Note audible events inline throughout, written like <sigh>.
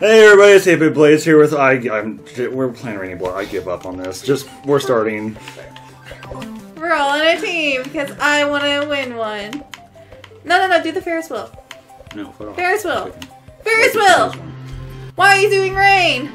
Hey everybody, it's Happy Blaze here with I. I'm, we're playing Raining Blobs. I give up on this. Just we're starting. We're all on a team because I want to win one. No, no, no. Do the Ferris wheel. No, put off. Ferris wheel. Chicken. Ferris wheel. Why are you doing rain?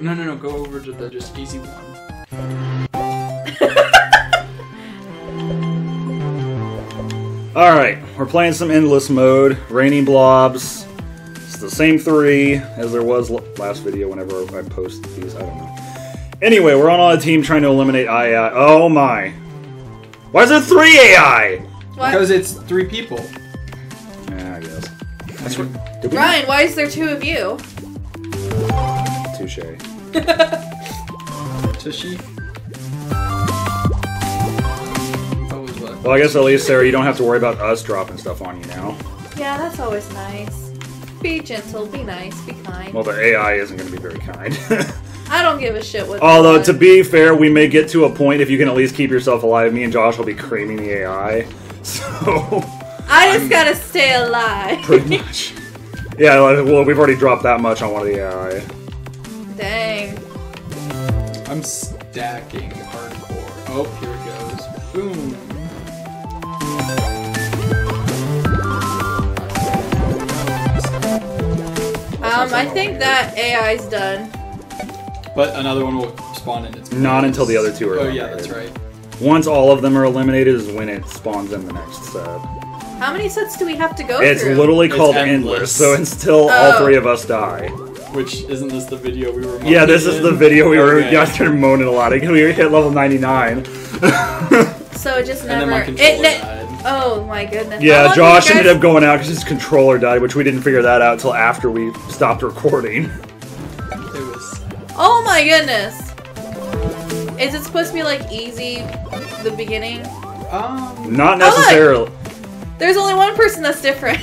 No, no, no. Go over to the just easy one. <laughs> All right, we're playing some endless mode. Raining blobs. It's the same three as there was l- last video. Whenever I post these, I don't know. Anyway, we're on a team trying to eliminate AI. Oh my! Why is there three AI? What? Because it's three people. Yeah, I guess. That's what. We? Ryan, why is there two of you? Touche. <laughs> Tushy. That what? Well, I guess at least Sarah, you don't have to worry about us dropping stuff on you now. Yeah, that's always nice. Be gentle, be nice, be kind. Well, the AI isn't going to be very kind. <laughs> I don't give a shit what. Although, to be fair, we may get to a point if you can at least keep yourself alive. Me and Josh will be creaming the AI. <laughs> So, I just gotta stay alive. pretty much. Yeah, well, we've already dropped that much on one of the AI. Dang. I'm stacking hardcore. Oh, here it goes. Boom. Um, I think that AI's done. But another one will spawn in its Not until the other two are Oh yeah, that's right. Once all of them are eliminated is when it spawns in the next set. How many sets do we have to go It's through? literally It's called endless. endless. so until all Oh. three of us die. Which isn't this the video we were? Yeah, this is monkeying the in? video we were. Okay. <laughs> You guys started moaning a lot. Because <laughs> we were hit level 99. So it just And then never. my it controller ne- died. Oh my goodness. Yeah, Josh did you ended up going out because his controller died, which we didn't figure that out until after we stopped recording. It was. Oh my goodness. Is it supposed to be like easy, the beginning? Um. Not Oh, necessarily. There's only one person that's different.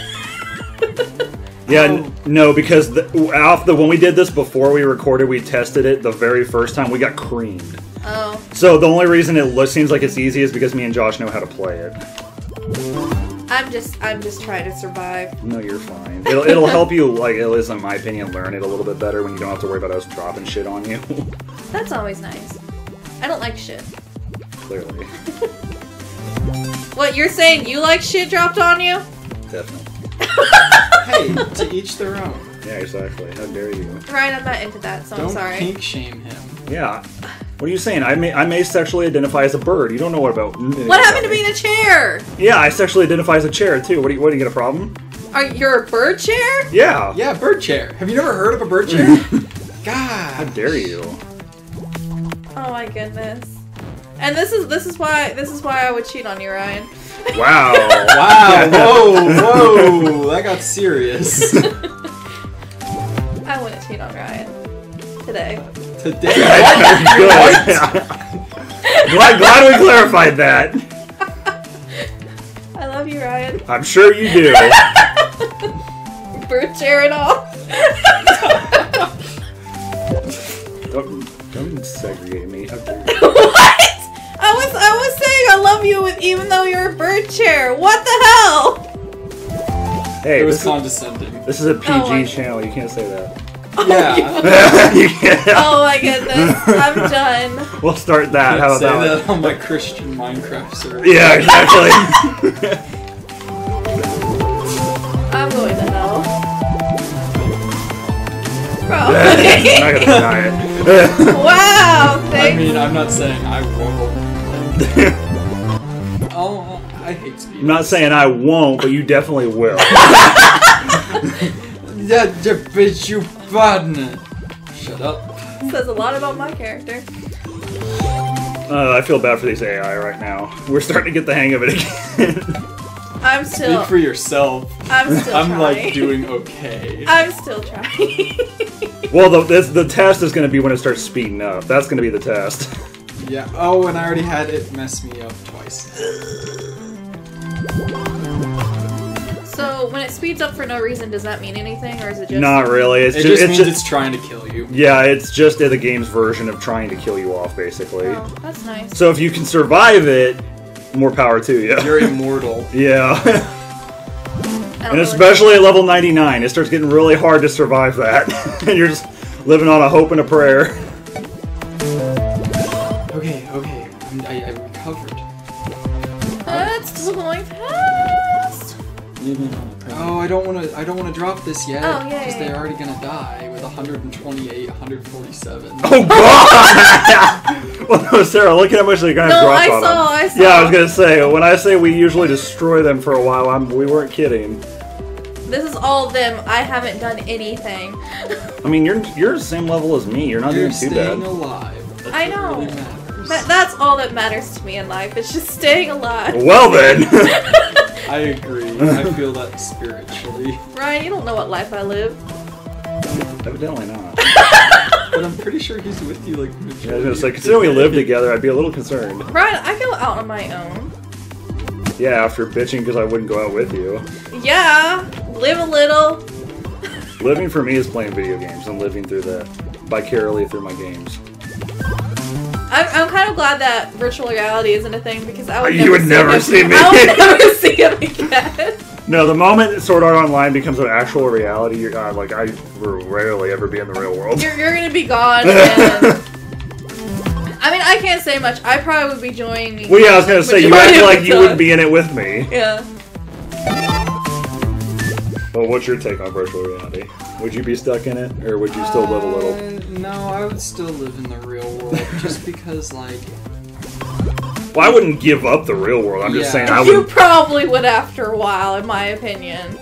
<laughs> Yeah, Oh. no, because the, off the when we did this before we recorded, we tested it the very first time. We got creamed. oh, So the only reason it lo- seems like it's easy is because me and Josh know how to play it. I'm just, I'm just trying to survive. No, you're fine. It'll, it'll help you, like at least in my opinion, learn it a little bit better when you don't have to worry about us dropping shit on you. <laughs> That's always nice. I don't like shit. Clearly, <laughs> What you're saying? You like shit dropped on you? definitely. <laughs> hey, to each their own. Yeah, exactly. How dare you? Ryan, I'm not into that, so Don't I'm sorry. Don't pink shame him. Yeah. What are you saying? I may I may sexually identify as a bird. You don't know what about. What happened to being a chair? Yeah, I sexually identify as a chair too. What do you? What do you get a problem? Are you a bird chair? Yeah. Yeah, bird chair. Have you never heard of a bird chair? <laughs> God, how dare you? Oh my goodness. And this is this is why this is why I would cheat on you, Ryan. Wow. <laughs> Wow. Whoa. Whoa. That got serious. <laughs> I wouldn't cheat on Ryan today. Today. <laughs> Good. <laughs> <laughs> glad, glad we clarified that. I love you, Ryan. I'm sure you do. Bird chair and all. Don't, don't segregate me. How dare you. what? I was I was saying I love you with even though you're a bird chair. What the hell? Hey, It was this is, this is a PG Oh my- channel. You can't say that. <laughs> Yeah. You <laughs> can't- Oh my goodness. I'm done. <laughs> We'll start that. Can't How say about that on my Christian Minecraft server. Yeah, exactly. I'm going to hell. Bro. I'm not gonna deny it. wow, I mean, I'm not saying I won't. Oh, I hate speed. I'm not saying I won't, but you definitely will. That the bitch you partner. Shut up. says a lot about my character. Uh, I feel bad for these AI right now. We're starting to get the hang of it again. <laughs> I'm still Speak for yourself. I'm still I'm trying. like doing okay. <laughs> I'm still trying. <laughs> well, the, this, the test is going to be when it starts speeding up. That's going to be the test. Yeah. Oh, and I already had it mess me up twice. So when it speeds up for no reason, does that mean anything, or is it just Not really. It's It just, just it's means just it's trying to kill you. yeah, it's just the game's version of trying to kill you off, basically. Oh, that's nice. So if you can survive it, more power to you. You're <laughs> immortal. yeah. <laughs> And especially at level 99, it starts getting really hard to survive that. <laughs> and you're just living on a hope and a prayer. Okay, okay. I'm, I, I recovered. Uh, it's still going fast. Oh, I don't want to. I don't want to drop this yet. Oh, yeah, Because yeah, they're yeah. already gonna die with 128, 147. Oh god! <laughs> well, no, Sarah, look at how much they're gonna No, drop I on saw, them. I saw. Yeah, I was gonna say when I say we usually destroy them for a while, I'm, we weren't kidding. This is all of them. I haven't done anything. I mean, you're you're the same level as me. You're not You're doing too staying bad. alive. That's I know. Really matters. That's all that matters to me in life. It's just staying alive. Well then, <laughs> I <laughs> agree. I feel that spiritually, Ryan, you don't know what life I live. evidently not. <laughs> but I'm pretty sure he's with you. Like, Yeah, I was majority gonna say, considering we live together, I'd be a little concerned. Ryan, I go out on my own. Yeah, after bitching because I wouldn't go out with you. Yeah, live a little. Living for me is playing video games and living through that vicariously through my games. I'm, I'm kind of glad that virtual reality isn't a thing because I would You never would see never him. see me. I would <laughs> never see him again. No, the moment Sword Art Online becomes an actual reality, you're, uh, like I will rarely ever be in the real world. You're, you're gonna be gone. <laughs> And, I mean, I can't say much. I probably would be joining. Well, yeah, I was gonna say <laughs> you act like you wouldn't be in it with me. Yeah. Well, what's your take on virtual reality? Would you be stuck in it, or would you still live a little? Uh, no, I would still live in the real world just <laughs> because, like, Well, I wouldn't give up the real world. I'm just saying <laughs> I would. You probably would after a while, in my opinion.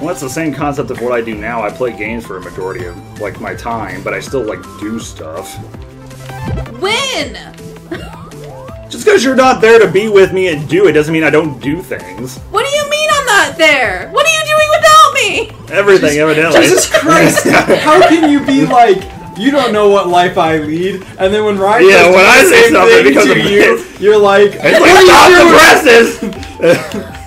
Well, it's the same concept of what I do now. I play games for a majority of like my time, but I still like do stuff. When? Just because you're not there to be with me and do it doesn't mean I don't do things. What do you mean I'm not there? What are you doing without me? Everything, evidently. Jesus Christ! <laughs> How can you be like, you don't know what life I lead, and then when Ryan Yeah, does when I say something, it thing to a you, bit- you're like, It's what like, are stop you the presses! <laughs> <laughs>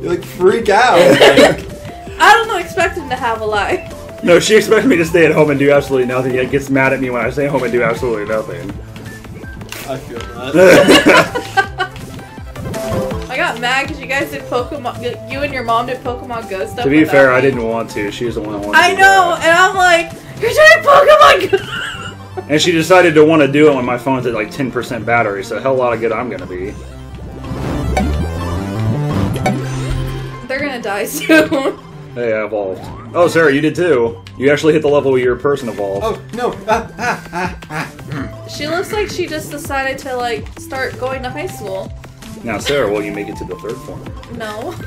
You like freak out. I don't know, expect him to have a life. no, she expects me to stay at home and do absolutely nothing, yet gets mad at me when I stay home and do absolutely nothing. I feel that. I got mad because you guys did Pokemon. You and your mom did Pokemon Go stuff. to be without fair, I didn't want to. She was the one that wanted I to do know, that. and I'm like, you're doing Pokemon Go. And she decided to want to do it when my phone's at like 10% battery, so hell a lot of good I'm gonna be. They're gonna die <laughs> soon. Hey, I evolved. Oh, Sarah, you did too. You actually hit the level where your person evolved. oh no! Ah, ah, ah, ah. she looks like she just decided to like start going to high school. Now, Sarah, will you make it to the third form? No. <laughs>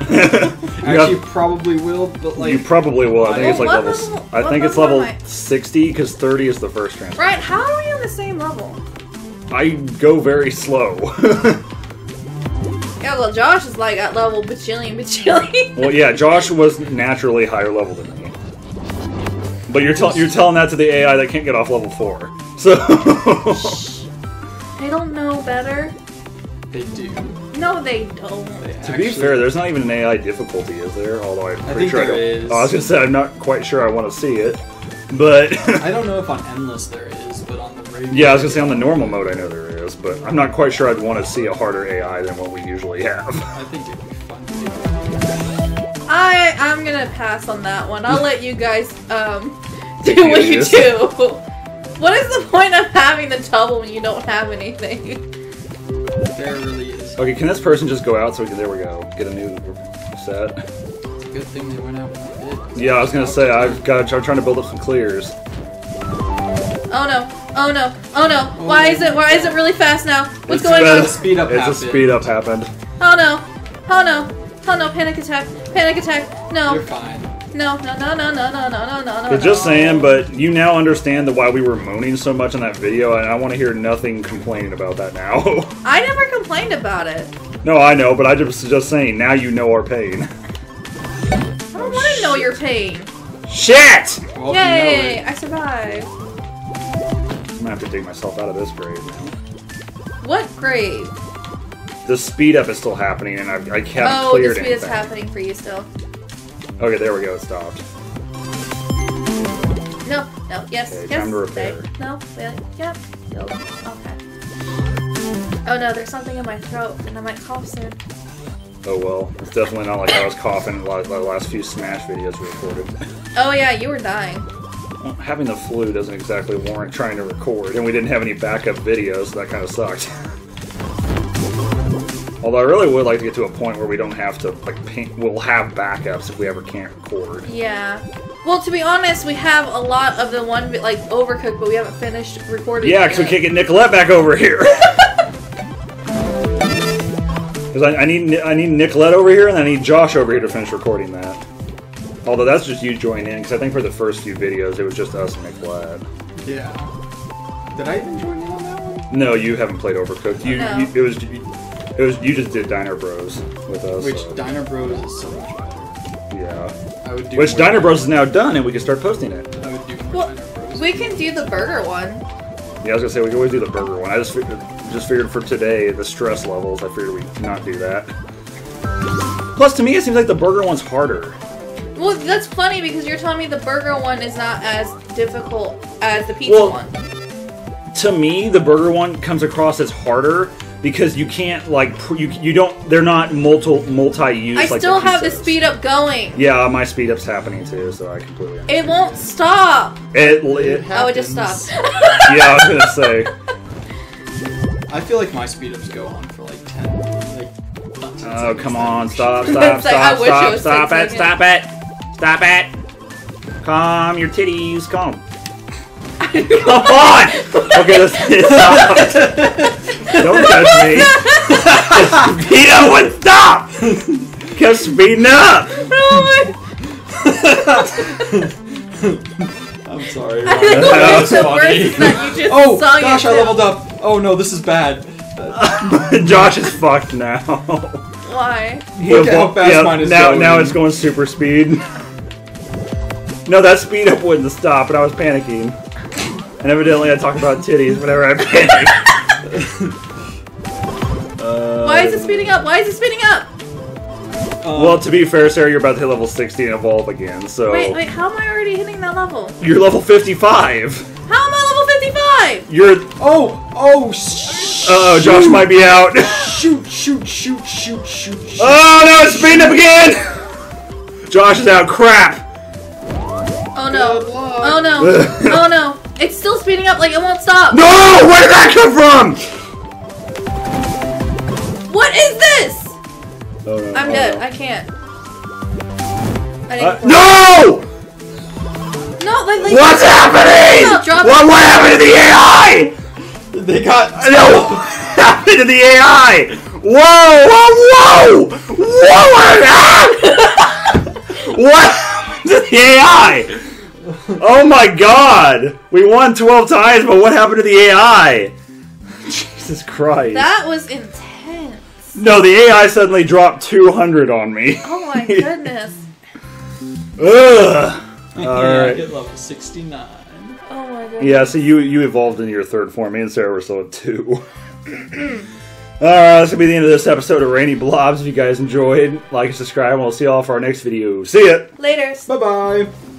Actually, have- probably will, but like, you probably will. I think it's like What level. level- I what think it's level level I? 60 because 30 is the first transfer. Right? How are we on the same level? I go very slow. <laughs> Yeah, well, Josh is like at level bajillion bajillion. well, yeah, Josh was naturally higher level than me. But you're, tell- you're telling that to the AI that can't get off level 4. So. <laughs> I don't know better. They do. No, they don't. They To be fair, there's not even an AI difficulty, is there? Although I'm pretty think sure I there don't. is. Oh, I was gonna say I'm not quite sure I want to see it, but I don't know if on endless there is, but on the regular. yeah, I was gonna say on the normal mode I know there is, but I'm not quite sure I'd want to see a harder AI than what we usually have. I think it'd be fun. To do. I I'm gonna pass on that one. I'll let you guys um do what you do. What is the point of having the double when you don't have anything? There really is. Okay, can this person just go out so we can? There we go. Get a new set. It's a good thing they went out when they did. Yeah, I was gonna say I've got. I'm trying to build up some clears. Oh no! Oh no! Oh no! Why is it? Why is it really fast now? What's It's going been- on? Speed up It's happened. a speed up oh, happened. Oh no! Oh no! Oh no! Panic attack! Panic attack! No! You're fine. No! No! No! No! No! No! No! No! No! No! Just saying, but you now understand the why we were moaning so much in that video, and I want to hear nothing complaining about that now. <laughs> I never complained about it. no, I know, but I just just saying. Now you know our pain. <laughs> I don't want to know your pain. Shit! Well, Yay! You know I survived. I'm gonna have to dig myself out of this grave now. What grave? The speed up is still happeing, and I, I haven't Oh, cleared this speed is happening for you still. Okay, there we go. It stopped. No, no, yes, Okay, yes. time to repair. No, wait, yep. Still. Okay. Oh no, there's something in my throat, and I might cough soon. Oh well. It's definitely not like I was coughing a lot of the last few Smash videos we recorded. <laughs> Oh yeah, you were dying. Well, having the flu doesn't exactly warrant trying to record, and we didn't have any backup videos, so that kind of sucked. Although I really would like to get to a point where we don't have to like paint. We'll have backups if we ever can't record. Yeah. Well, to be honest, we have a lot of the one bit like overcooked, but we haven't finished recording. Yeah, because we can't get Nicolette back over here. <laughs> Because I, I need I need Nicolette over here, and I need Josh over here to finish recording that. Although that's just you joining in, because I think for the first few videos it was just us and Nicolette. Yeah. Did I even join in on that one? No, you haven't played Overcooked. You, No. you it was it was you just did Diner Bros with us. Which so, Diner Bros is so much better. yeah. I would do. Which Diner Bros is now done, and we can start posting it. I would do more Well, Diner Bros. We can do the burger one. Yeah, I was gonna say we can always do the burger one. I just figured, just figured for today the stress levels. I figured we'd not do that. Plus, to me, it seems like the burger one's harder. Well, that's funny because you're telling me the burger one is not as difficult as the pizza Well, one. To me, the burger one comes across as harder because you can't like pr- you you don't they're not multi multi use. I like still the have the speed up going. Yeah, my speed up's happening too, so I completely. It won't stop. It, it, Oh, it just happens. stopped. <laughs> yeah, I was gonna say. I feel like my speed ups go on for like ten. Like, Oh come on! shoot. Stop! <laughs> Stop! It's like, Stop! it Stop! was Stop it! Stop it! Stop it! Calm your titties. Calm. <laughs> Come on! Okay, let's stop. Don't touch me. Speed up would stop. Kept speeding up. I'm sorry. I think Ryan. what That makes was it worse is that you just oh sung gosh, it I too. leveled up. Oh no, this is bad. <laughs> Josh is fucked now. Why? Look at how fast mine is now, going. now it's going super speed. no, that speed up wouldn't stop, but I was panicking. And evidently, I talk about titties whenever I panic. <laughs> Why is it speeding up? Why is it speeding up? Um, Well, to be fair, Sarah, you're about to hit level 60 and evolve again, so Wait, wait, how am I already hitting that level? you're level 55. How am I level 55? You're. oh oh sh- Uh oh, Josh might be out. <laughs> shoot shoot shoot shoot shoot. shoot. oh no, it's speeding up again. Josh is out. Crap. Oh no. Oh no. <laughs> Oh no. It's still speeding up like it won't stop. No, where did that come from? What is this? Oh, no, I'm oh, dead. no. I can't. I Uh, didn't no! No, like, like What's happening? What, what happened to the AI? They got No, <laughs> what happened to the AI? Whoa, whoa, whoa! Whoa, what? <laughs> What happened to the AI? Oh my god! We won 12 times, but what happened to the AI? <laughs> Jesus Christ. that was intense. No, the AI suddenly dropped 200 on me. Oh my <laughs> goodness. Ugh. Yeah, Alright. I get level 69. Oh my goodness. Yeah, so you you evolved into your third form. Me and Sarah were still at two. <clears throat> Alright, that's gonna be the end of this episode of Raining Blobs. If you guys enjoyed, like and subscribe, and we'll see y'all for our next video. See ya! Later. Bye bye.